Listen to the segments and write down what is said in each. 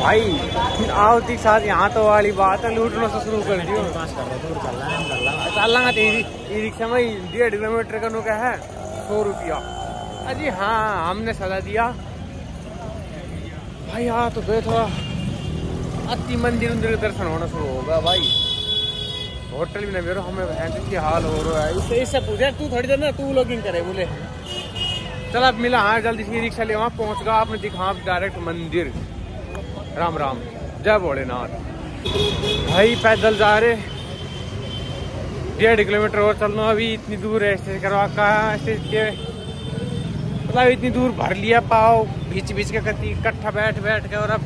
भाई आवती के साथ यहाँ तो वाली बात है लूटना से शुरू कर दियो। चल लगा ई रिक्शा में डेढ़ किलोमीटर का नु क्या है सौ रुपया। अजी हाँ हमने सजा दिया। भाई यहाँ तो गए थोड़ा। अति मंदिर उंदिर के दर्शन होना शुरू होगा भाई। होटल भी ना मेरे हमें भैंस की हाल हो रहा है। इससे इससे पूछे तू थोड़ी देर ना तू लॉगिंग करे बोले। चल अब मिला हाँ जल्दी से रिक्शा ले वहाँ पहुँच गया आपने दिखा डायरेक्ट मंदिर। राम राम। जय भोलेनाथ। भाई, पैदल जा रहे। डेढ़ किलोमीटर और चलना, अभी इतनी दूर है स्टेज करवा का स्टेज के। मतलब इतनी दूर भर लिया पाओ बीच बीच के कति, इकट्ठा बैठ बैठ के, और अब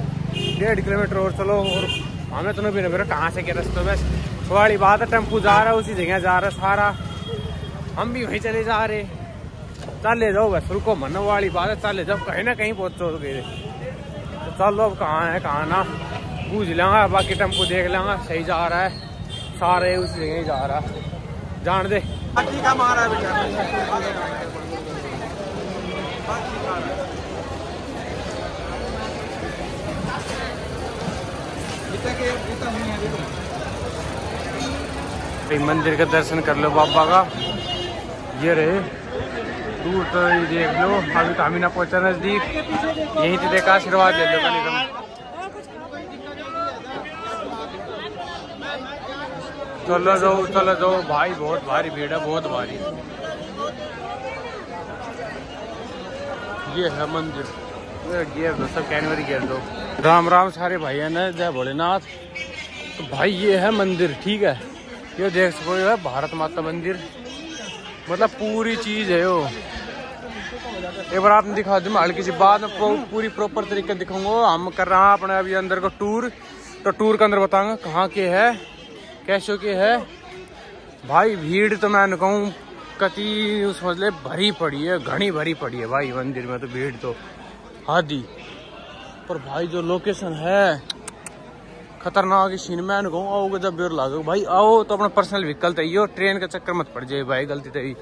डेढ़ किलोमीटर और चलो, और हमें तो नहीं भी कहाँ से क्या रास्ते बस थोड़ी बात है, टेंपू जा रहा है उसी जगह जा रहा है सारा। हम भी वहीं चले जा रहे। चले जाओ बस, रुको मन वाली बात है, चले जाओ, कहीं ना कहीं पहुंचोगे तो चलो अब कहाँ है कहाँ ना? पूछ लेंगे बाकी टेंपो देख लेंगे सही जा रहा है। सारे उस जगह ही जा रहा है। जान दे। मंदिर का दर्शन कर लो बाबा का। ये रहे। दूर तो ये देख लो, अभी तो हम ना पहुँचा नज़दीक। यहीं से देखा आशीर्वाद ले लो कल चलो जाओ चलो जाओ। भाई, बहुत भारी भीड़ है, बहुत भारी। ये है मंदिर। गेर दो सब कैनवरी गेर दो राम राम सारे है ना, जय भोलेनाथ। तो भाई, ये है मंदिर, ठीक है? ये देख सको है भारत माता मंदिर। मतलब पूरी चीज़ है यो एक बार आपने दिखा दूँ हल्की सी बात में पूरी प्रॉपर तरीके दिखाऊँगा हम कर रहे हैं अपने अभी अंदर को टूर तो टूर के अंदर बताऊँगा कहाँ के है, कैसे के है। भाई, भीड़ तो मैं कहूँ, कति समझ ले भरी पड़ी है, घनी भरी पड़ी है। भाई, मंदिर में तो भीड़ तो हादी पर भाई, जो लोकेशन है खतरनाक ही सीन मैं कहूँ आओगे जब बेर लागो, भाई आओ तो अपना पर्सनल व्हीकल तैयो ट्रेन का चक्कर मत पड़ जाए भाई, गलती तई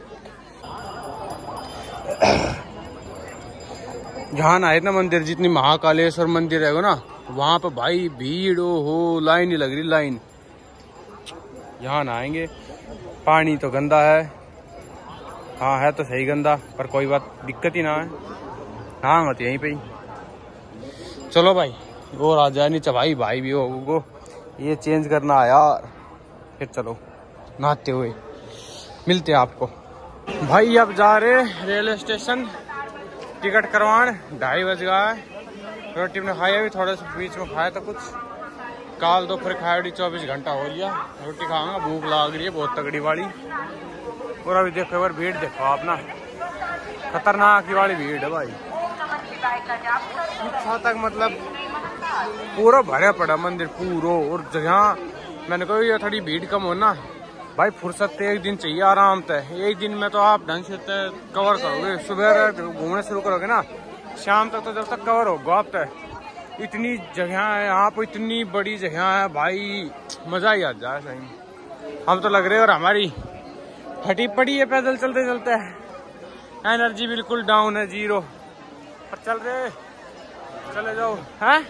जहाँ ना है ना मंदिर, जितनी महाकालेश्वर मंदिर है ना, वहाँ पर भाई भीड़ ओ हो लाइन ही लग रही, लाइन। यहाँ ना आएँगे, पानी तो गंदा है। हाँ है तो सही गंदा, पर कोई बात, दिक्कत ही ना है। हाँ मत यहीं पे ही। चलो भाई। और आ जाए नीचे भाई भाई भी हो गो ये चेंज करना है यार। फिर चलो नहाते हुए। मिलते हैं आपको। भाई अब जा रहे रेलवे स्टेशन। टिकट करवान। ढाई बज गया है। रोटी में खाई अभी थोड़ा सा बीच में खाया था कुछ। काल दोपहर खाया अभी चौबीस घंटा हो गया। रोटी खाऊँगा भूख लग रही है बहुत तगड़ी वाली। और अभी देखो एक बार भीड़ देखो आप ना। खतरनाक वाली भीड़ है भाई। तक मतलब पूरा भरा पड़ा मंदिर, पूरो। और जगह मैंने कहा, ये थोड़ी भीड़ कम हो ना। भाई, फुर्सत एक दिन चाहिए आराम से एक दिन में तो आप ढंग से कवर करोगे। सुबह घूमना शुरू करोगे ना। शाम तक तो जब तक कवर होगा आप इतनी जगह है यहाँ पर इतनी बड़ी जगह है, भाई। मज़ा ही आ जाए सही हम तो लग रहे और हमारी फटी पड़ी है पैदल चलते चलते एनर्जी बिल्कुल डाउन है ज़ीरो पर चल रहे चले जाओ। हैं?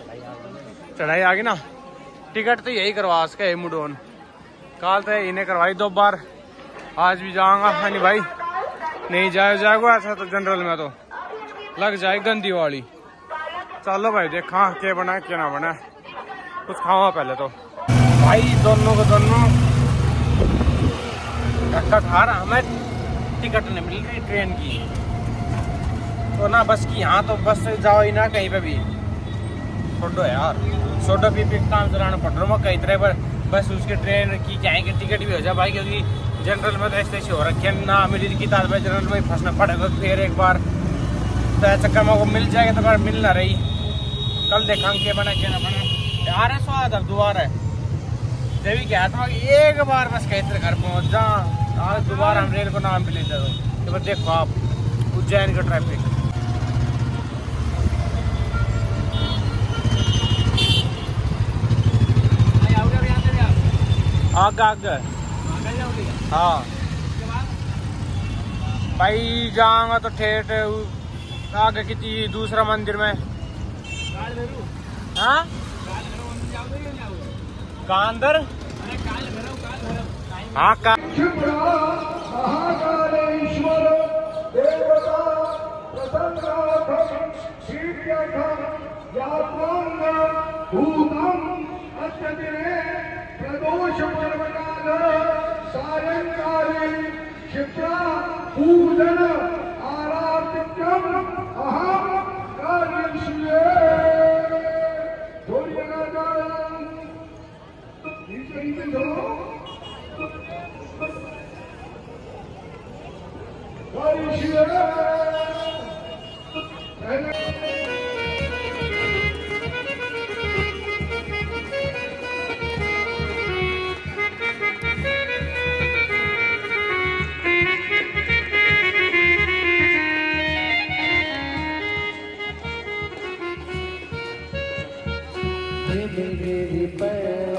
चढ़ाई आ गई ना। टिकट तो यही करवा सके मुडोन। काल तो इन्हें करवाई दो बार। आज भी जाऊँगा। हनी भाई। नहीं जाए जाएगा ऐसा तो जनरल में तो। लग जाए गंदी वाली। चलो भाई देखा क्या बना क्या ना बना। कुछ खावा पहले तो। भाई दोनों को दोनों। धक्का खा रहा हमें टिकट नहीं मिल रही ट्रेन की। तो ना बस की यहाँ तो बस जाओ ही ना कहीं पे भी। छोड़ो यार। छोड़ो भी पी काम चलाना पड़ रहा कई तरह पर बस उसके ट्रेन की क्या है कि टिकट भी हो जाए भाई, क्योंकि जनरल में तो ऐसे ऐसे हो रखे हैं। ना मिली की ताल जनरल में फंसना पड़ेगा। फिर एक बार तो चक्कर में मिल जाएगा तो बार मिल ना रही। कल देखा क्या बना क्या ना बना। यार है स्वाद अब दोबारा है। भी क्या था एक बार बस कहीं घर पहुँच जा। दोबारा हम रेल को नाम भी ले जाओ तो बस देखो आप, उज्जैन का ट्रैफ़िक आग आग। हाँ। भाई जाऊँगा तो ठेठ, आगे किसी दूसरा मंदिर में। हाँ? कहाँ हाँ का महाकालेश्वर, देवता अत्यदिने प्रदोषपर्वकाल सायङ्काले क्षिप्रा पूजन आराधिक्यम् अहं कार्यशिले थोड़ी गिरि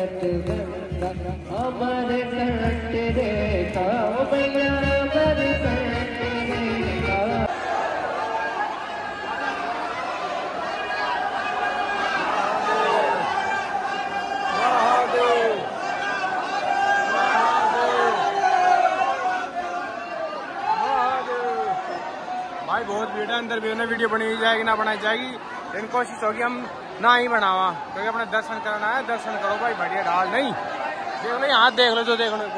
अमर रेखा मैया अमर भाई, बहुत भीड़ है, अंदर भी उन्हें वीडियो बनी जाएगी, ना बनाई जाएगी। लेकिन कोशिश होगी, हम ना ही बनावा, क्योंकि अपने दर्शन करना है, दर्शन करो भाई, बढ़िया डाल नहीं। देख लो, यहाँ देख लो, जो देख लो एक